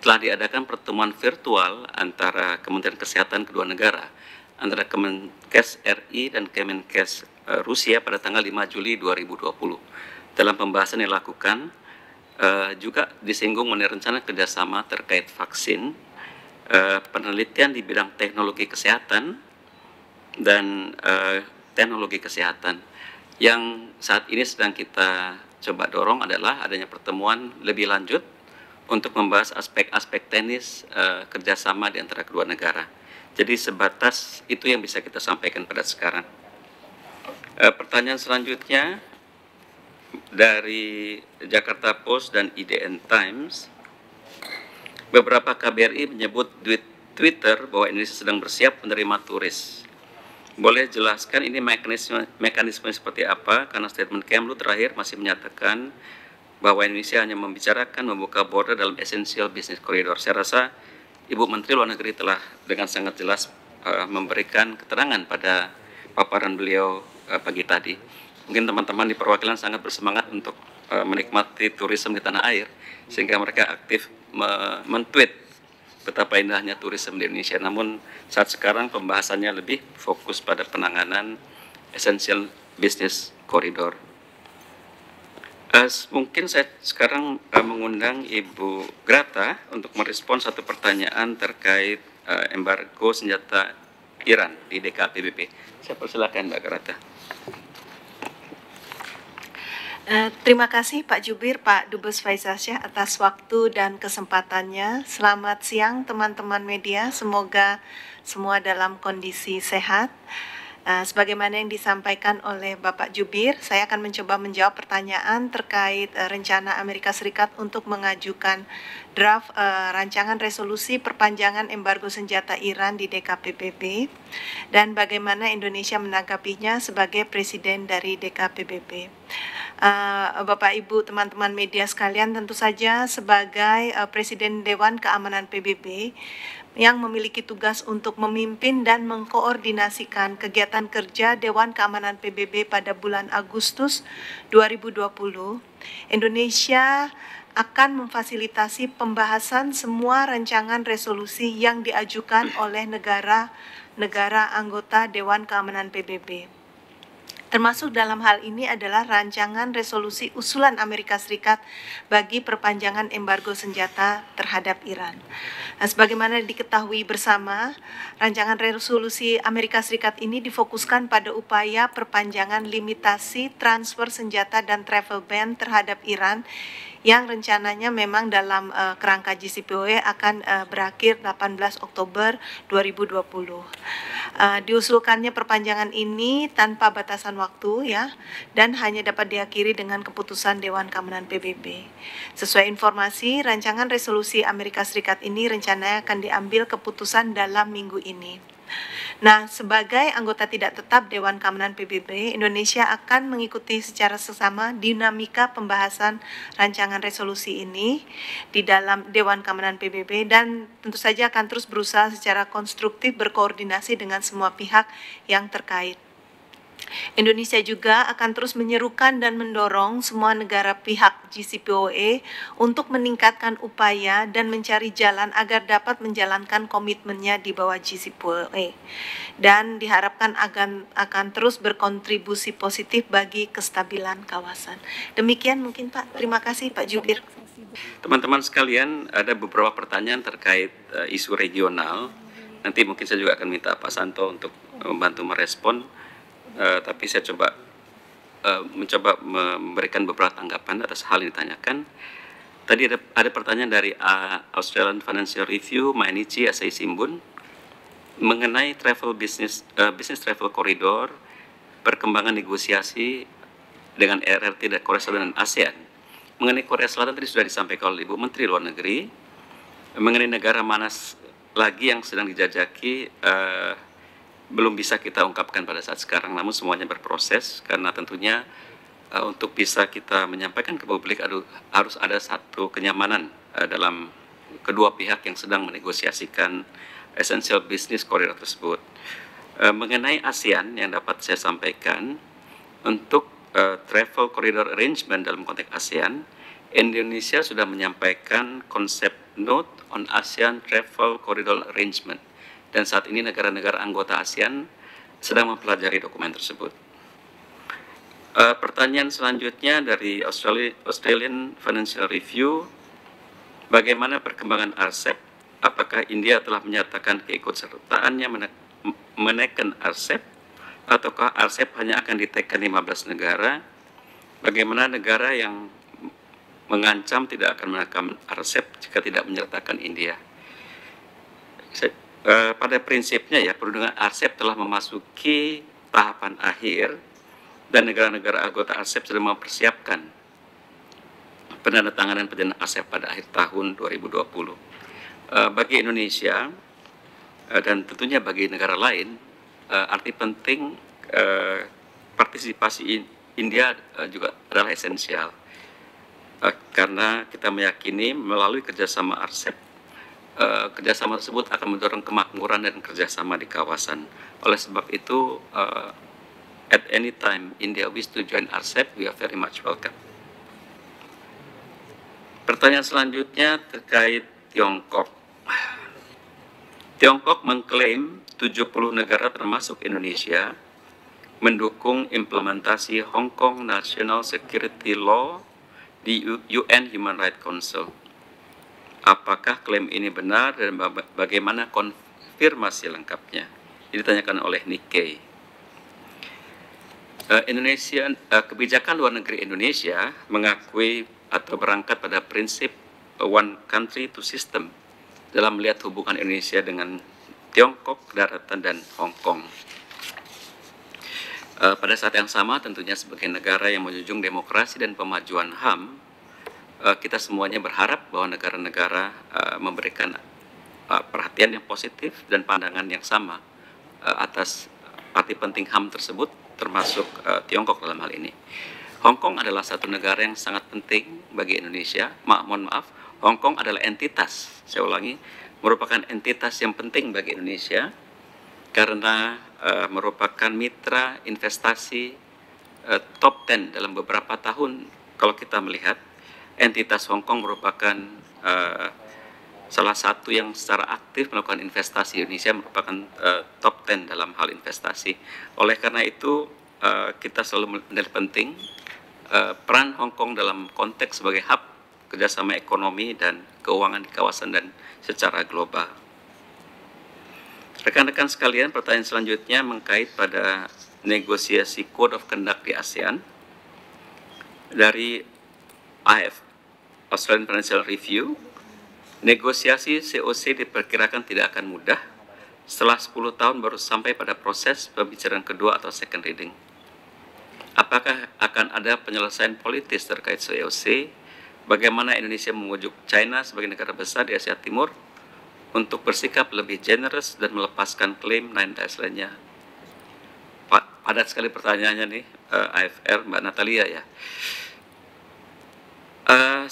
telah diadakan pertemuan virtual antara Kementerian Kesehatan kedua negara antara Kemenkes RI dan Kemenkes Rusia pada tanggal 5 Juli 2020. Dalam pembahasan yang dilakukan, Uh, juga disinggung mengenai rencana kerjasama terkait vaksin, uh, penelitian di bidang teknologi kesehatan dan uh, teknologi kesehatan. Yang saat ini sedang kita coba dorong adalah adanya pertemuan lebih lanjut untuk membahas aspek-aspek teknis uh, kerjasama di antara kedua negara. Jadi sebatas itu yang bisa kita sampaikan pada sekarang. Uh, pertanyaan selanjutnya dari Jakarta Post dan IDN Times, beberapa KBRI menyebut di Twitter bahwa Indonesia sedang bersiap menerima turis. Boleh jelaskan ini mekanisme mekanisme seperti apa? Karena statement Kemlu terakhir masih menyatakan bahwa Indonesia hanya membicarakan membuka border dalam essential business corridor. Saya rasa Ibu Menteri Luar Negeri telah dengan sangat jelas uh, memberikan keterangan pada paparan beliau uh, pagi tadi mungkin teman-teman di perwakilan sangat bersemangat untuk uh, menikmati turisme di tanah air sehingga mereka aktif me mentweet betapa indahnya turisme di Indonesia. Namun saat sekarang pembahasannya lebih fokus pada penanganan essential business corridor. Uh, mungkin saya sekarang uh, mengundang Ibu Grata untuk merespon satu pertanyaan terkait uh, embargo senjata Iran di DKPBP. Saya persilakan Mbak Grata. Uh, terima kasih Pak Jubir, Pak Dubes Faizasyah atas waktu dan kesempatannya. Selamat siang teman-teman media, semoga semua dalam kondisi sehat. Uh, sebagaimana yang disampaikan oleh Bapak Jubir, saya akan mencoba menjawab pertanyaan terkait uh, rencana Amerika Serikat untuk mengajukan draft uh, rancangan resolusi perpanjangan embargo senjata Iran di DKPBB dan bagaimana Indonesia menanggapinya sebagai presiden dari DKPBB. Uh, Bapak Ibu teman-teman media sekalian tentu saja sebagai uh, Presiden Dewan Keamanan PBB yang memiliki tugas untuk memimpin dan mengkoordinasikan kegiatan kerja Dewan Keamanan PBB pada bulan Agustus 2020, Indonesia akan memfasilitasi pembahasan semua rancangan resolusi yang diajukan oleh negara-negara anggota Dewan Keamanan PBB. Termasuk dalam hal ini adalah rancangan resolusi usulan Amerika Serikat bagi perpanjangan embargo senjata terhadap Iran. Nah, sebagaimana diketahui bersama, rancangan resolusi Amerika Serikat ini difokuskan pada upaya perpanjangan limitasi transfer senjata dan travel ban terhadap Iran yang rencananya memang dalam uh, kerangka JCPOA akan uh, berakhir 18 Oktober 2020. Uh, eh, diusulkannya perpanjangan ini tanpa batasan waktu ya dan hanya dapat diakhiri dengan keputusan Dewan Keamanan PBB. Sesuai informasi, rancangan resolusi Amerika Serikat ini rencananya akan diambil keputusan dalam minggu ini. Nah, sebagai anggota tidak tetap Dewan Keamanan PBB, Indonesia akan mengikuti secara sesama dinamika pembahasan rancangan resolusi ini di dalam Dewan Keamanan PBB dan tentu saja akan terus berusaha secara konstruktif berkoordinasi dengan semua pihak yang terkait. Indonesia juga akan terus menyerukan dan mendorong semua negara pihak GCPOA untuk meningkatkan upaya dan mencari jalan agar dapat menjalankan komitmennya di bawah GCPOA dan diharapkan akan akan terus berkontribusi positif bagi kestabilan kawasan. Demikian mungkin Pak. Terima kasih Pak Jubir. Teman-teman sekalian, ada beberapa pertanyaan terkait uh, isu regional. Nanti mungkin saya juga akan minta Pak Santo untuk membantu merespon uh, tapi saya coba uh, mencoba memberikan beberapa tanggapan atas hal yang ditanyakan. Tadi ada, ada pertanyaan dari uh, Australian Financial Review, Mainichi Asai Simbun, mengenai travel business, uh, business travel corridor, perkembangan negosiasi dengan RRT dan Korea Selatan dan ASEAN. Mengenai Korea Selatan tadi sudah disampaikan oleh Ibu Menteri Luar Negeri, mengenai negara mana lagi yang sedang dijajaki, uh, belum bisa kita ungkapkan pada saat sekarang, namun semuanya berproses karena tentunya uh, untuk bisa kita menyampaikan ke publik aduh, harus ada satu kenyamanan uh, dalam kedua pihak yang sedang menegosiasikan essential business corridor tersebut. Uh, mengenai ASEAN yang dapat saya sampaikan untuk uh, travel corridor arrangement dalam konteks ASEAN, Indonesia sudah menyampaikan konsep note on ASEAN travel corridor arrangement dan saat ini negara-negara anggota ASEAN sedang mempelajari dokumen tersebut. Uh, pertanyaan selanjutnya dari Australia, Australian Financial Review, bagaimana perkembangan RCEP? Apakah India telah menyatakan keikutsertaannya menaikkan RCEP? Ataukah RCEP hanya akan ditekan 15 negara? Bagaimana negara yang mengancam tidak akan menekan RCEP jika tidak menyertakan India? Eh, pada prinsipnya ya perundingan ASEP telah memasuki tahapan akhir dan negara-negara anggota ASEP sudah mempersiapkan penandatanganan perjanjian ASEP pada akhir tahun 2020. Eh, bagi Indonesia eh, dan tentunya bagi negara lain, arti penting partisipasi India juga adalah esensial karena kita meyakini melalui kerjasama ASEP uh, kerjasama tersebut akan mendorong kemakmuran dan kerjasama di kawasan. Oleh sebab itu, uh, at any time India wish to join RCEP, we are very much welcome. Pertanyaan selanjutnya terkait Tiongkok. Tiongkok mengklaim 70 negara termasuk Indonesia mendukung implementasi Hong Kong National Security Law di UN Human Rights Council apakah klaim ini benar dan bagaimana konfirmasi lengkapnya. Ini ditanyakan oleh Nikkei. Uh, Indonesia, uh, kebijakan luar negeri Indonesia mengakui atau berangkat pada prinsip one country two system dalam melihat hubungan Indonesia dengan Tiongkok, daratan, dan Hong Kong. Uh, pada saat yang sama, tentunya sebagai negara yang menjunjung demokrasi dan pemajuan HAM, uh, kita semuanya berharap bahwa negara-negara uh, memberikan uh, perhatian yang positif dan pandangan yang sama atas arti penting HAM tersebut termasuk Tiongkok dalam hal ini. Hong Kong adalah satu negara yang sangat penting bagi Indonesia. Ma mohon maaf, Hong Kong adalah entitas, saya ulangi, merupakan entitas yang penting bagi Indonesia karena uh, merupakan mitra investasi uh, top 10 dalam beberapa tahun kalau kita melihat entitas Hong Kong merupakan uh, salah satu yang secara aktif melakukan investasi Indonesia merupakan uh, top 10 dalam hal investasi. Oleh karena itu uh, kita selalu menilai penting uh, peran Hong Kong dalam konteks sebagai hub kerjasama ekonomi dan keuangan di kawasan dan secara global. Rekan-rekan sekalian, pertanyaan selanjutnya mengkait pada negosiasi Code of Conduct di ASEAN. Dari AF, Australian Financial Review, negosiasi COC diperkirakan tidak akan mudah setelah 10 tahun baru sampai pada proses pembicaraan kedua atau second reading. Apakah akan ada penyelesaian politis terkait COC? Bagaimana Indonesia mengujuk China sebagai negara besar di Asia Timur untuk bersikap lebih generous dan melepaskan klaim nine lainnya? Padat sekali pertanyaannya nih, uh, eh, AFR Mbak Natalia ya. Uh,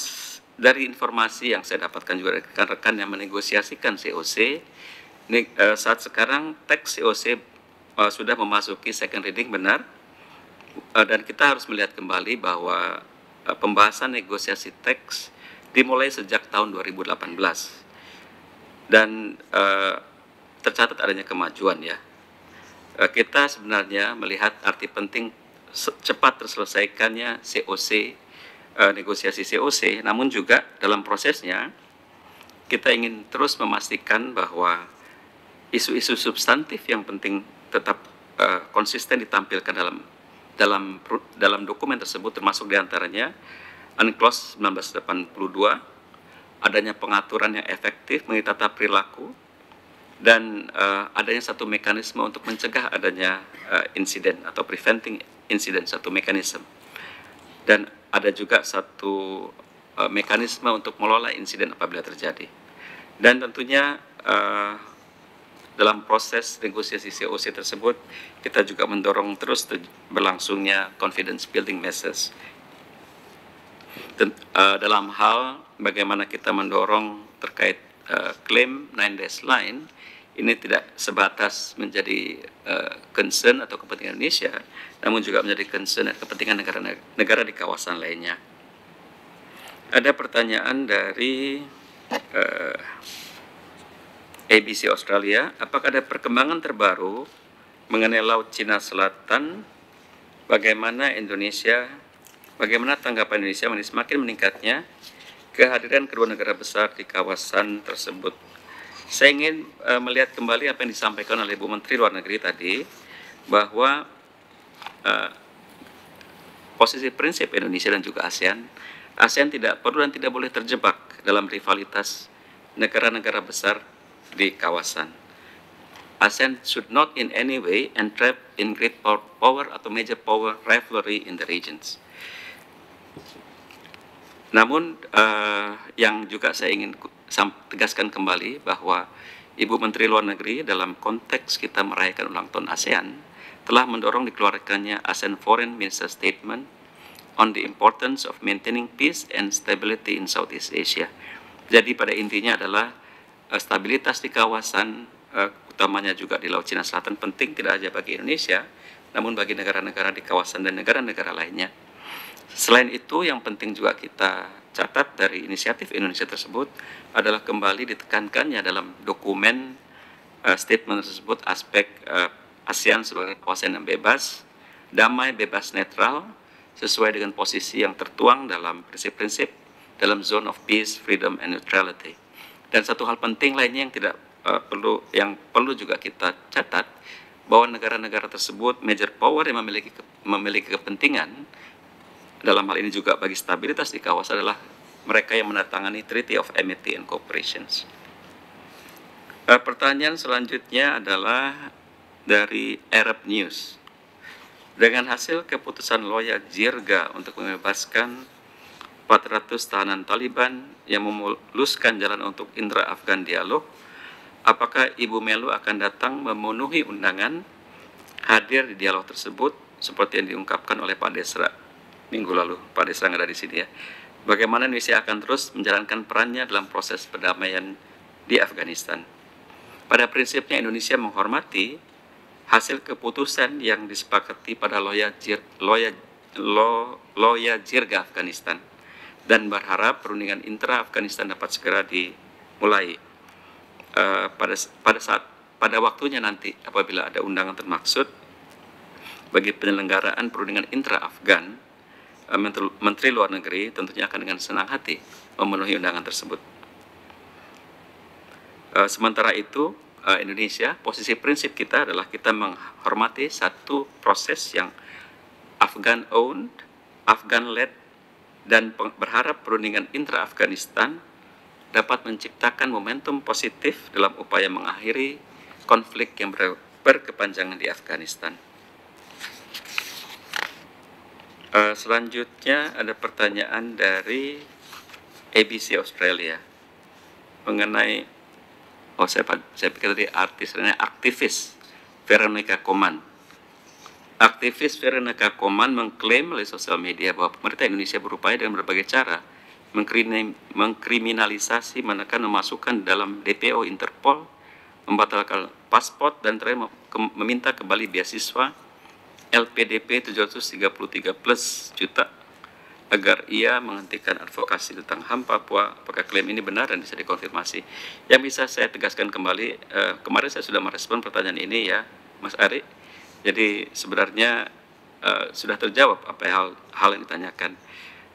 dari informasi yang saya dapatkan juga dari rekan-rekan yang menegosiasikan COC, ini, uh, saat sekarang teks COC uh, sudah memasuki second reading benar, uh, dan kita harus melihat kembali bahwa pembahasan negosiasi teks dimulai sejak tahun 2018 dan tercatat adanya kemajuan ya. Kita sebenarnya melihat arti penting cepat terselesaikannya COC uh, negosiasi COC, namun juga dalam prosesnya kita ingin terus memastikan bahwa isu-isu substantif yang penting tetap uh, konsisten ditampilkan dalam dalam dalam dokumen tersebut termasuk di antaranya UNCLOS 1982 adanya pengaturan yang efektif mengenai perilaku dan uh, adanya satu mekanisme untuk mencegah adanya uh, insiden atau preventing incident satu mekanisme. Dan ada juga satu uh, mekanisme untuk mengelola insiden apabila terjadi. Dan tentunya uh, dalam proses negosiasi COC tersebut kita juga mendorong terus berlangsungnya confidence building measures. Dan, uh, dalam hal bagaimana kita mendorong terkait uh, klaim nine days line ini tidak sebatas menjadi uh, concern atau kepentingan Indonesia, namun juga menjadi concern dan kepentingan negara-negara di kawasan lainnya. Ada pertanyaan dari uh, ABC Australia, apakah ada perkembangan terbaru mengenai Laut Cina Selatan? Bagaimana Indonesia, bagaimana tanggapan Indonesia semakin meningkatnya kehadiran kedua negara besar di kawasan tersebut? Saya ingin uh, melihat kembali apa yang disampaikan oleh Bu Menteri Luar Negeri tadi bahwa uh, posisi prinsip Indonesia dan juga ASEAN, ASEAN tidak perlu dan tidak boleh terjebak dalam rivalitas negara-negara besar di kawasan. ASEAN should not in any way entrap in great power atau major power rivalry in the regions. Namun uh, yang juga saya ingin tegaskan kembali bahwa Ibu Menteri Luar Negeri dalam konteks kita merayakan ulang tahun ASEAN telah mendorong dikeluarkannya ASEAN Foreign Minister Statement on the importance of maintaining peace and stability in Southeast Asia. Jadi pada intinya adalah uh, stabilitas di kawasan uh, utamanya juga di Laut Cina Selatan penting tidak hanya bagi Indonesia namun bagi negara-negara di kawasan dan negara-negara lainnya. Selain itu yang penting juga kita catat dari inisiatif Indonesia tersebut adalah kembali ditekankannya dalam dokumen uh, statement tersebut aspek uh, ASEAN sebagai kawasan yang bebas, damai, bebas, netral, sesuai dengan posisi yang tertuang dalam prinsip-prinsip dalam zone of peace, freedom, and neutrality. Dan satu hal penting lainnya yang tidak uh, perlu yang perlu juga kita catat bahwa negara-negara tersebut major power yang memiliki memiliki kepentingan dalam hal ini juga bagi stabilitas di kawasan adalah mereka yang menandatangani Treaty of Amity and Cooperation. Uh, pertanyaan selanjutnya adalah dari Arab News. Dengan hasil keputusan Loya Jirga untuk membebaskan 400 tahanan Taliban yang memuluskan jalan untuk Indra Afgan Dialog, apakah Ibu Melu akan datang memenuhi undangan hadir di dialog tersebut seperti yang diungkapkan oleh Pak Desra minggu lalu Pak Desa ada di sini ya. Bagaimana Indonesia akan terus menjalankan perannya dalam proses perdamaian di Afghanistan. Pada prinsipnya Indonesia menghormati hasil keputusan yang disepakati pada Loya, Jir, Loya, Lo, Loya Jirga Afghanistan dan berharap perundingan intra Afghanistan dapat segera dimulai uh, pada pada saat pada waktunya nanti apabila ada undangan termaksud bagi penyelenggaraan perundingan intra Afgan Menteri Luar Negeri tentunya akan dengan senang hati memenuhi undangan tersebut. Eh, sementara itu, eh, Indonesia, posisi prinsip kita adalah kita menghormati satu proses yang Afghan owned, Afghan led, dan berharap perundingan intra-Afghanistan dapat menciptakan momentum positif dalam upaya mengakhiri konflik yang berkepanjangan di Afghanistan. Uh, selanjutnya ada pertanyaan dari ABC Australia mengenai oh saya saya pikir tadi artis aktivis Veronica Koman. Aktivis Veronica Koman mengklaim melalui sosial media bahwa pemerintah Indonesia berupaya dengan berbagai cara mengkriminalisasi menekan memasukkan dalam DPO Interpol, membatalkan paspor dan terakhir meminta kembali beasiswa LPDP 733 plus juta agar ia menghentikan advokasi tentang HAM Papua. Apakah klaim ini benar dan bisa dikonfirmasi? Yang bisa saya tegaskan kembali, eh, kemarin saya sudah merespon pertanyaan ini ya, Mas Ari. Jadi sebenarnya eh, sudah terjawab apa hal hal yang ditanyakan.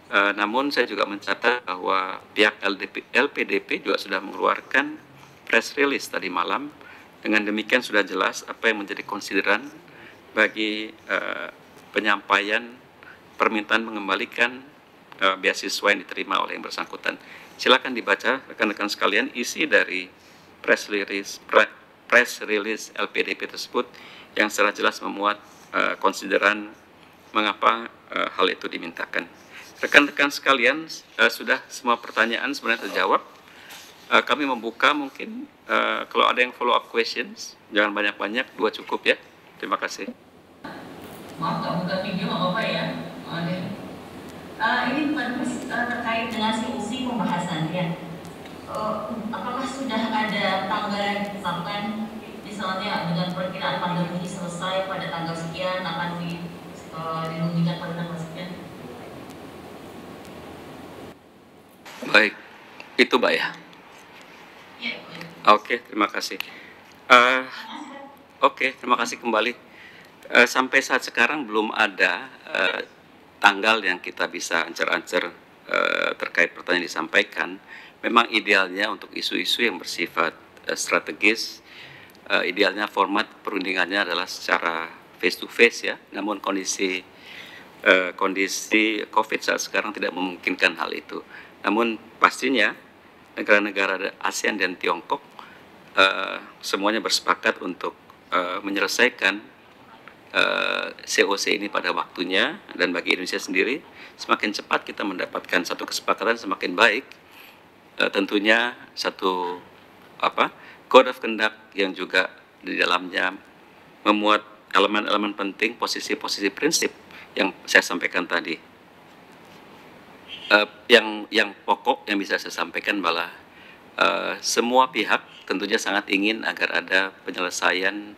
Eh, namun saya juga mencatat bahwa pihak LDP, LPDP juga sudah mengeluarkan press release tadi malam. Dengan demikian sudah jelas apa yang menjadi konsideran bagi uh, penyampaian permintaan mengembalikan uh, beasiswa yang diterima oleh yang bersangkutan. Silakan dibaca rekan-rekan sekalian isi dari press release pre, press release LPDP tersebut yang secara jelas memuat uh, konsideran mengapa uh, hal itu dimintakan. Rekan-rekan sekalian uh, sudah semua pertanyaan sebenarnya terjawab. Uh, kami membuka mungkin uh, kalau ada yang follow up questions jangan banyak-banyak dua cukup ya. Terima kasih maaf nggak buka video nggak apa-apa ya Oke. Uh, ini bukan uh, terkait dengan solusi pembahasannya. Uh, apakah sudah ada tanggal yang ditetapkan misalnya dengan perkiraan pandemi ini selesai pada tanggal sekian akan di uh, dilunjukkan pada tanggal sekian? Baik, itu Mbak ya. Ya, Oke, terima kasih. Uh, Oke, terima kasih kembali. Uh, sampai saat sekarang belum ada uh, tanggal yang kita bisa ancer-ancer uh, terkait pertanyaan disampaikan. Memang idealnya untuk isu-isu yang bersifat uh, strategis, uh, idealnya format perundingannya adalah secara face to face ya. Namun kondisi uh, kondisi COVID saat sekarang tidak memungkinkan hal itu. Namun pastinya negara-negara ASEAN dan Tiongkok uh, semuanya bersepakat untuk menyelesaikan COC eh, ini pada waktunya dan bagi Indonesia sendiri semakin cepat kita mendapatkan satu kesepakatan semakin baik uh, tentunya satu apa code of conduct yang juga di dalamnya memuat elemen-elemen penting posisi-posisi prinsip yang saya sampaikan tadi. Uh, yang yang pokok yang bisa saya sampaikan adalah uh, semua pihak tentunya sangat ingin agar ada penyelesaian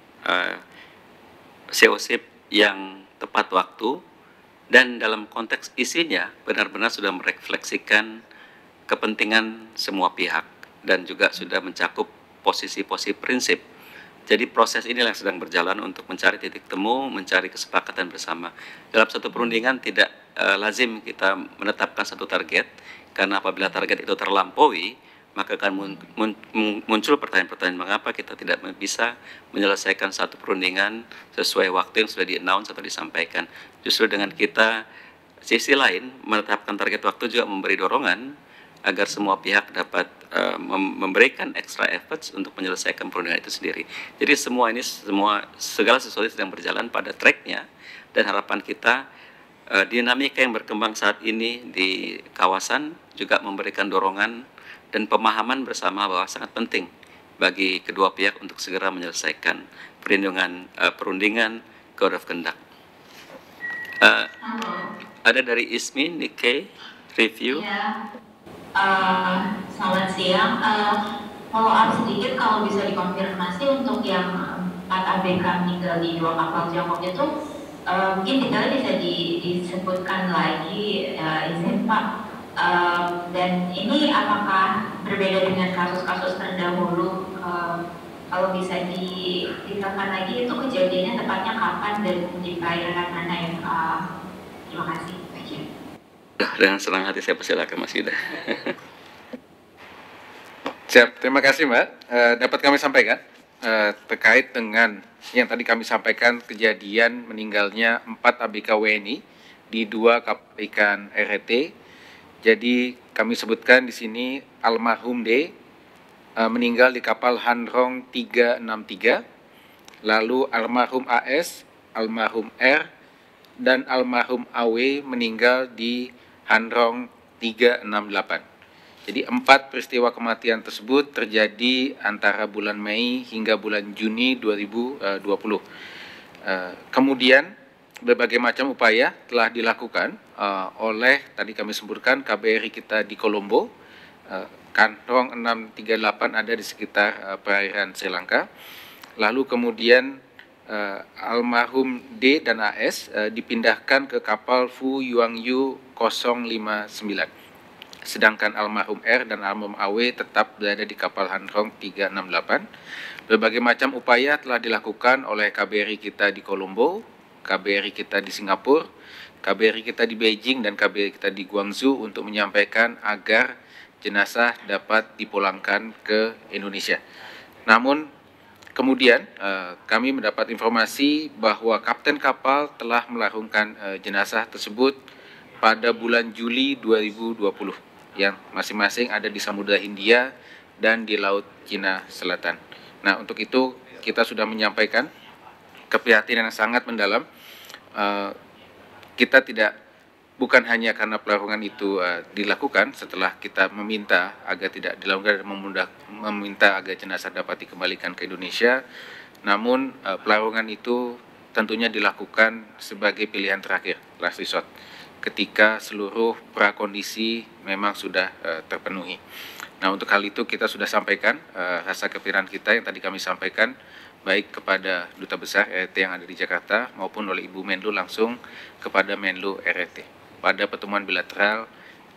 COC yang tepat waktu dan dalam konteks isinya benar-benar sudah merefleksikan kepentingan semua pihak dan juga sudah mencakup posisi-posisi prinsip. Jadi proses inilah yang sedang berjalan untuk mencari titik temu, mencari kesepakatan bersama. Dalam satu perundingan tidak uh, lazim kita menetapkan satu target karena apabila target itu terlampaui, maka akan muncul pertanyaan-pertanyaan mengapa kita tidak bisa menyelesaikan satu perundingan sesuai waktu yang sudah di-announce atau disampaikan. Justru dengan kita sisi lain menetapkan target waktu juga memberi dorongan agar semua pihak dapat uh, memberikan extra efforts untuk menyelesaikan perundingan itu sendiri. Jadi semua ini semua segala sesuatu sedang berjalan pada tracknya dan harapan kita uh, dinamika yang berkembang saat ini di kawasan juga memberikan dorongan dan pemahaman bersama bahwa sangat penting bagi kedua pihak untuk segera menyelesaikan perlindungan uh, perundingan Code of Conduct. Uh, ada dari Ismi, Nikkei, review. Ya. Uh, selamat siang. Uh, follow up sedikit kalau bisa dikonfirmasi untuk yang 4 ABK meninggal di dua kapal Tiongkok itu uh, mungkin detailnya bisa di, disebutkan lagi uh, izin Pak Uh, dan ini apakah berbeda dengan kasus-kasus terdahulu? Uh, kalau bisa diterangkan lagi itu kejadiannya tepatnya kapan dan di perairan mana ya? Uh, terima kasih. Dengan senang hati saya persilakan Mas Ida. <laughs> Siap, terima kasih Mbak. Uh, dapat kami sampaikan uh, terkait dengan yang tadi kami sampaikan kejadian meninggalnya 4 ABK WNI di dua kapal ikan RT jadi kami sebutkan di sini almarhum D uh, meninggal di kapal Hanrong 363, lalu almarhum AS, almarhum R, dan almarhum AW meninggal di Hanrong 368. Jadi empat peristiwa kematian tersebut terjadi antara bulan Mei hingga bulan Juni 2020. Uh, kemudian berbagai macam upaya telah dilakukan uh, oleh tadi kami sebutkan KBRI kita di Kolombo, uh, kantong 638 ada di sekitar uh, perairan Sri Lanka. Lalu kemudian uh, almarhum D dan AS uh, dipindahkan ke kapal Fu Yuang Yu 059. Sedangkan almarhum R dan almarhum AW tetap berada di kapal Hanrong 368. Berbagai macam upaya telah dilakukan oleh KBRI kita di Kolombo, KBRI kita di Singapura, KBRI kita di Beijing dan KBRI kita di Guangzhou untuk menyampaikan agar jenazah dapat dipulangkan ke Indonesia. Namun kemudian uh, kami mendapat informasi bahwa kapten kapal telah melarungkan uh, jenazah tersebut pada bulan Juli 2020 yang masing-masing ada di Samudra Hindia dan di Laut Cina Selatan. Nah, untuk itu kita sudah menyampaikan keprihatinan yang sangat mendalam. Uh, kita tidak bukan hanya karena pelarungan itu uh, dilakukan setelah kita meminta agar tidak dilakukan dan meminta agar jenazah dapat dikembalikan ke Indonesia, namun uh, pelarungan itu tentunya dilakukan sebagai pilihan terakhir, last resort ketika seluruh prakondisi memang sudah uh, terpenuhi. Nah untuk hal itu kita sudah sampaikan uh, rasa kepikiran kita yang tadi kami sampaikan baik kepada Duta Besar RT yang ada di Jakarta maupun oleh Ibu Menlu langsung kepada Menlu RT pada pertemuan bilateral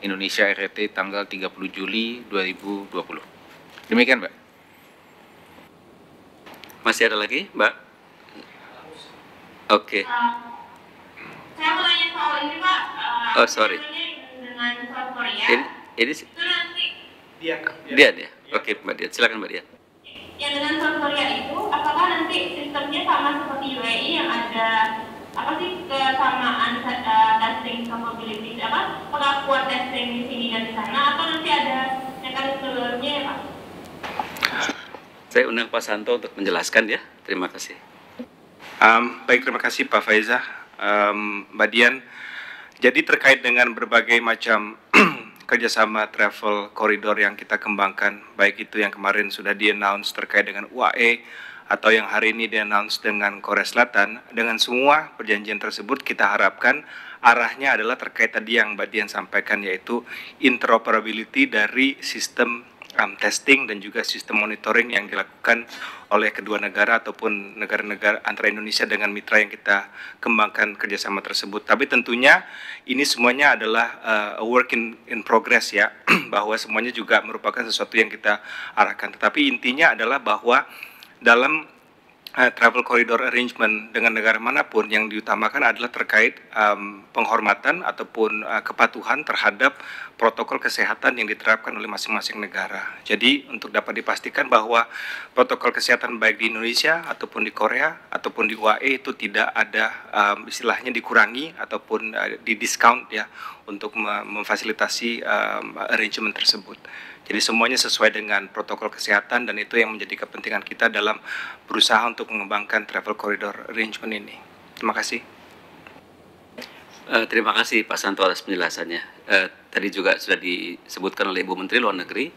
Indonesia RT tanggal 30 Juli 2020. Demikian Mbak. Masih ada lagi Mbak? Oke. Okay. Uh, saya mau tanya soal ini Pak. Uh, oh sorry. Dengan Korea. Ini, ini itu nanti. Dia. Dia dia. Oke Mbak Dia. Silakan Mbak Dia. Yang dengan South Korea itu, apakah nanti sistemnya sama seperti UAE yang ada apa sih kesamaan uh, testing capability apa pengakuan testing di sini dan di sana atau nanti ada mekanisme barunya ya Pak? Saya undang Pak Santo untuk menjelaskan ya. Terima kasih. Um, baik, terima kasih Pak Faiza um, Mbak Dian. Jadi terkait dengan berbagai macam <clears throat> kerjasama travel koridor yang kita kembangkan, baik itu yang kemarin sudah di-announce terkait dengan UAE, atau yang hari ini di-announce dengan Korea Selatan, dengan semua perjanjian tersebut kita harapkan arahnya adalah terkait tadi yang Mbak Dian sampaikan yaitu interoperability dari sistem um, testing dan juga sistem monitoring yang dilakukan oleh kedua negara ataupun negara-negara antara Indonesia dengan mitra yang kita kembangkan kerjasama tersebut. Tapi tentunya ini semuanya adalah uh, a work in, in progress ya, <clears throat> bahwa semuanya juga merupakan sesuatu yang kita arahkan. Tetapi intinya adalah bahwa dalam uh, travel corridor arrangement dengan negara mana pun yang diutamakan adalah terkait um, penghormatan ataupun uh, kepatuhan terhadap protokol kesehatan yang diterapkan oleh masing-masing negara. Jadi untuk dapat dipastikan bahwa protokol kesehatan baik di Indonesia ataupun di Korea ataupun di UAE itu tidak ada um, istilahnya dikurangi ataupun uh, di discount ya untuk memfasilitasi um, arrangement tersebut. Jadi semuanya sesuai dengan protokol kesehatan dan itu yang menjadi kepentingan kita dalam berusaha untuk mengembangkan travel corridor arrangement ini. Terima kasih. Uh, terima kasih Pak Santo atas penjelasannya. Uh, tadi juga sudah disebutkan oleh Ibu Menteri Luar Negeri,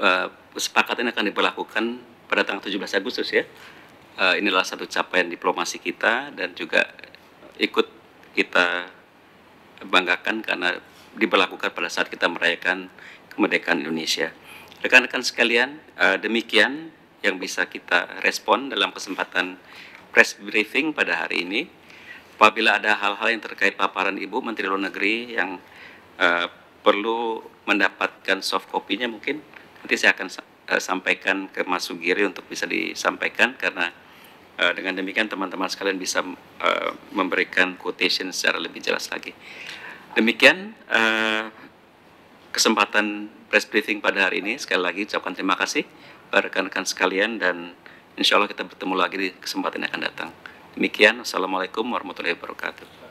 uh, akan diberlakukan pada tanggal 17 Agustus ya. Uh, inilah satu capaian diplomasi kita dan juga ikut kita banggakan karena diberlakukan pada saat kita merayakan kemerdekaan Indonesia. Rekan-rekan sekalian, uh, demikian yang bisa kita respon dalam kesempatan press briefing pada hari ini. Apabila ada hal-hal yang terkait paparan Ibu Menteri Luar Negeri yang uh, perlu mendapatkan soft copy-nya mungkin nanti saya akan uh, sampaikan ke Mas Sugiri untuk bisa disampaikan karena dengan demikian teman-teman sekalian bisa memberikan quotation secara lebih jelas lagi. Demikian kesempatan press briefing pada hari ini. Sekali lagi ucapkan terima kasih pada rekan-rekan sekalian dan insya Allah kita bertemu lagi di kesempatan yang akan datang. Demikian, Assalamualaikum warahmatullahi wabarakatuh.